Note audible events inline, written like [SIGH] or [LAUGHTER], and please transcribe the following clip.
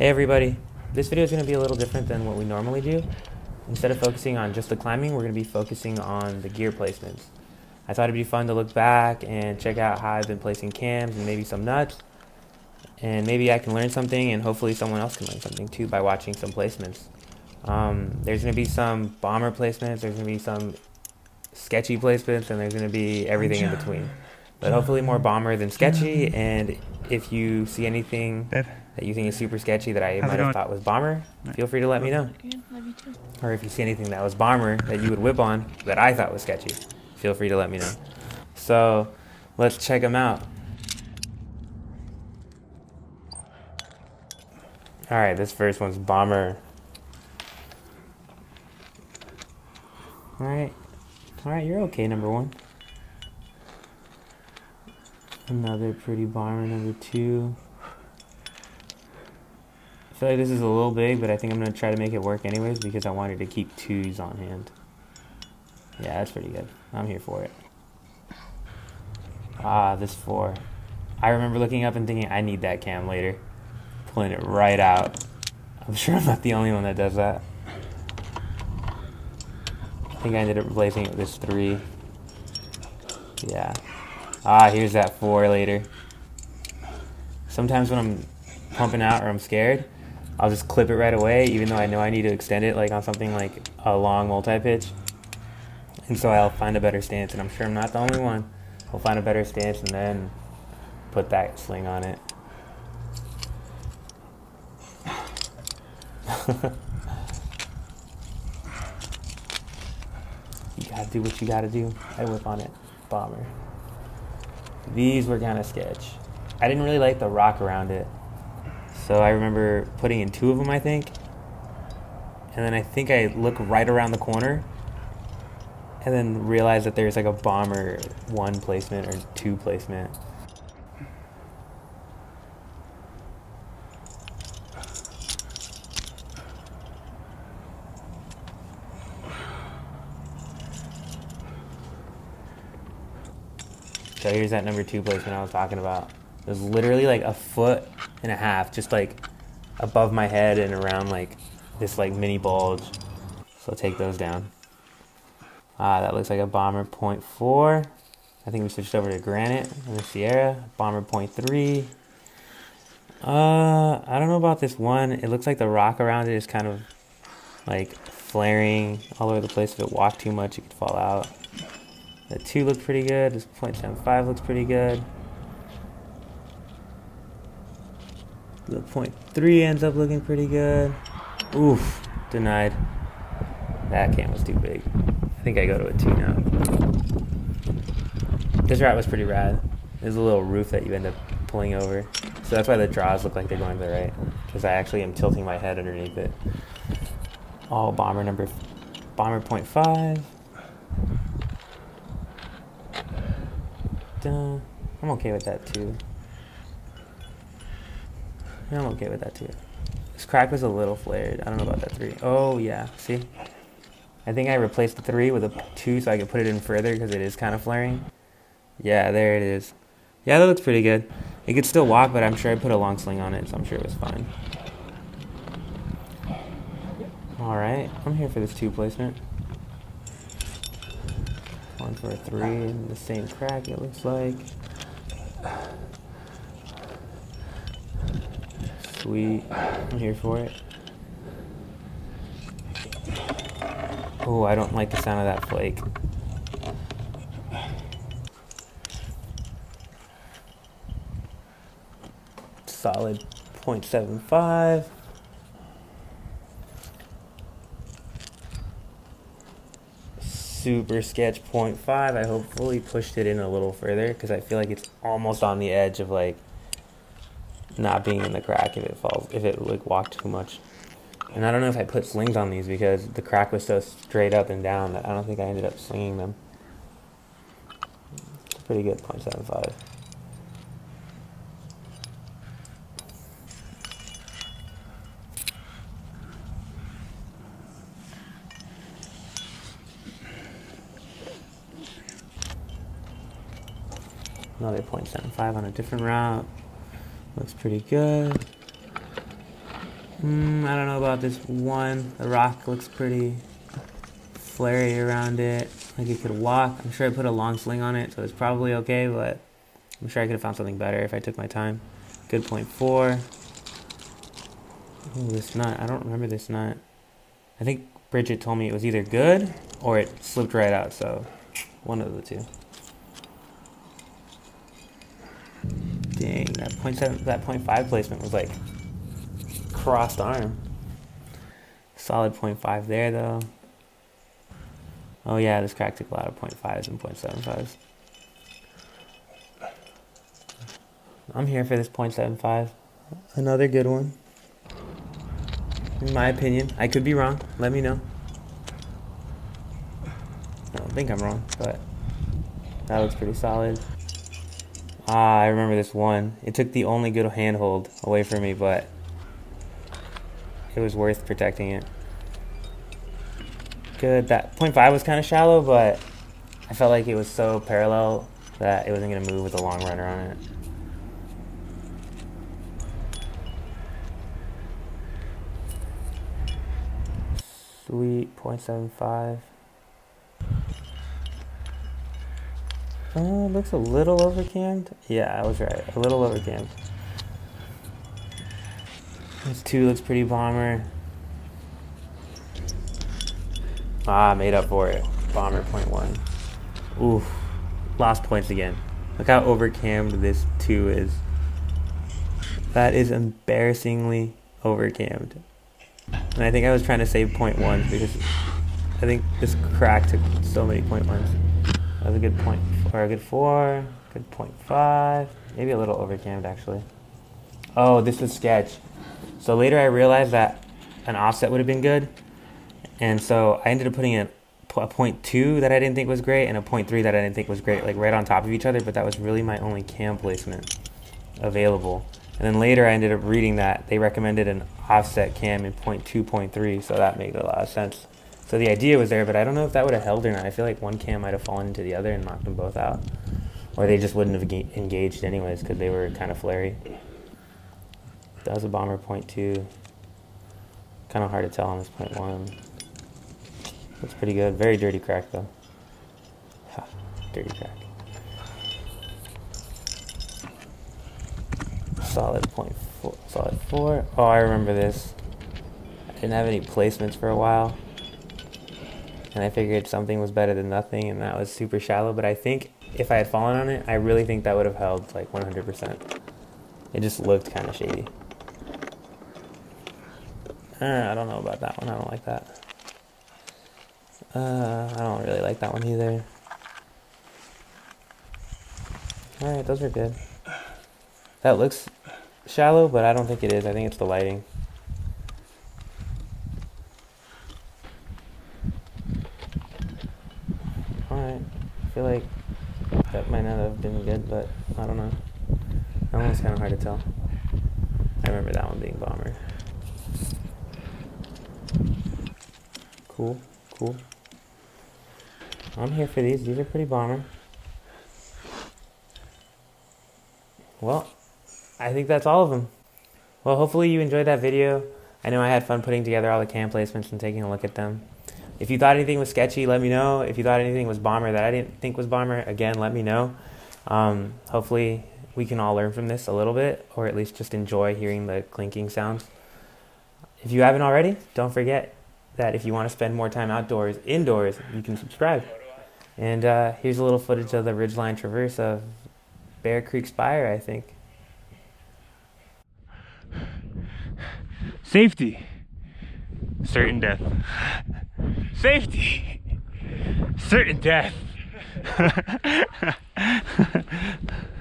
Hey everybody, this video is going to be a little different than what we normally do. Instead of focusing on just the climbing, we're going to be focusing on the gear placements. I thought it'd be fun to look back and check out how I've been placing cams and maybe some nuts. And maybe I can learn something and hopefully someone else can learn something too by watching some placements. Um, there's going to be some bomber placements, there's going to be some sketchy placements, and there's going to be everything in between. But hopefully more bomber than sketchy, and if you see anything that you think is super sketchy that I How's might have thought was bomber, feel free to let me know. Love you too. Or if you see anything that was bomber that you would whip on that I thought was sketchy, feel free to let me know. So let's check them out. All right, this first one's bomber. All right, all right, you're okay, number one. Another pretty bomber, number two. I feel like this is a little big, but I think I'm going to try to make it work anyways because I wanted to keep twos on hand. Yeah, that's pretty good. I'm here for it. Ah, this four. I remember looking up and thinking, I need that cam later. Pulling it right out. I'm [LAUGHS] sure I'm not the only one that does that. I think I ended up replacing it with this three. Yeah. Ah, here's that four later. Sometimes when I'm pumping out or I'm scared, I'll just clip it right away, even though I know I need to extend it, like on something like a long multi-pitch. And so I'll find a better stance, and I'm sure I'm not the only one. I'll find a better stance and then put that sling on it. [LAUGHS] you gotta do what you gotta do. I whip on it. Bomber. These were kind of sketch. I didn't really like the rock around it. So I remember putting in two of them, I think. And then I think I look right around the corner and then realize that there's like a bomber one placement or two placement. So here's that number two placement I was talking about. It was literally like a foot and a half, just like above my head and around like this like mini bulge. So take those down. Ah, that looks like a bomber point four. I think we switched over to granite and the Sierra. Bomber point three. Uh, I don't know about this one. It looks like the rock around it is kind of like flaring all over the place. If it walked too much, it could fall out. The two looked pretty good. This .75 looks pretty good. The point three ends up looking pretty good. Oof, denied. That cam was too big. I think I go to a two now. This route was pretty rad. There's a little roof that you end up pulling over. So that's why the draws look like they're going to the right. Because I actually am tilting my head underneath it. All bomber number, bomber point five. Dun. I'm okay with that too. I'm okay with that too. This crack was a little flared. I don't know about that three. Oh yeah, see? I think I replaced the three with a two so I could put it in further because it is kind of flaring. Yeah, there it is. Yeah, that looks pretty good. It could still walk, but I'm sure I put a long sling on it, so I'm sure it was fine. Alright, I'm here for this two placement. One for a three, the same crack it looks like. Sweet. I'm here for it. Oh, I don't like the sound of that flake. Solid 0.75. Super sketch 0.5. I hopefully pushed it in a little further because I feel like it's almost on the edge of like not being in the crack if it falls if it like walked too much. And I don't know if I put slings on these because the crack was so straight up and down that I don't think I ended up slinging them. It's a pretty good 0.75. Another 0.75 on a different route. Looks pretty good. Mm, I don't know about this one. The rock looks pretty flary around it. Like it could walk. I'm sure I put a long sling on it, so it's probably okay, but I'm sure I could have found something better if I took my time. Good point four. Ooh, this nut. I don't remember this nut. I think Bridget told me it was either good or it slipped right out, so one of the two. Dang, that point seven, that point five placement was like crossed arm. Solid point five there though. Oh yeah, this crack took a lot of point fives and point seven fives. I'm here for this point seven five. Another good one. In my opinion. I could be wrong. Let me know. I don't think I'm wrong, but that looks pretty solid. Ah, I remember this one. It took the only good handhold away from me, but it was worth protecting it. Good. That point five was kind of shallow, but I felt like it was so parallel that it wasn't going to move with a long runner on it. Sweet, 0.75. Uh, looks a little overcammed. Yeah, I was right. A little overcammed. This two looks pretty bomber. Ah, made up for it. Bomber point one. Oof. Lost points again. Look how overcammed this two is. That is embarrassingly overcammed. And I think I was trying to save point ones because I think this crack took so many point ones. That was a good point or a good four, good point five, maybe a little overcammed actually. Oh, this was sketch. So later I realized that an offset would have been good. And so I ended up putting a, a point two that I didn't think was great and a point three that I didn't think was great, like right on top of each other, but that was really my only cam placement available. And then later I ended up reading that they recommended an offset cam in point two, point three, so that made a lot of sense. So the idea was there, but I don't know if that would have held or not. I feel like one cam might have fallen into the other and knocked them both out. Or they just wouldn't have engaged anyways because they were kind of flary. That was a bomber point two. Kind of hard to tell on this point one. Looks pretty good. Very dirty crack though. Ha, dirty crack. Solid point four. Solid four. Oh, I remember this. I didn't have any placements for a while. And I figured something was better than nothing, and that was super shallow. But I think if I had fallen on it, I really think that would have held like 100%. It just looked kind of shady. Uh, I don't know about that one. I don't like that. Uh, I don't really like that one either. Alright, those are good. That looks shallow, but I don't think it is. I think it's the lighting. Alright, I feel like that might not have been good, but I don't know. That one's kind of hard to tell. I remember that one being bomber. Cool, cool. I'm here for these. These are pretty bomber. Well, I think that's all of them. Well, hopefully you enjoyed that video. I know I had fun putting together all the cam placements and taking a look at them. If you thought anything was sketchy, let me know. If you thought anything was bomber that I didn't think was bomber, again, let me know. Um, hopefully we can all learn from this a little bit, or at least just enjoy hearing the clinking sounds. If you haven't already, don't forget that if you want to spend more time outdoors, indoors, you can subscribe. And uh, here's a little footage of the ridgeline traverse of Bear Creek Spire, I think. Safety. Certain death. Safety. Certain death. [LAUGHS]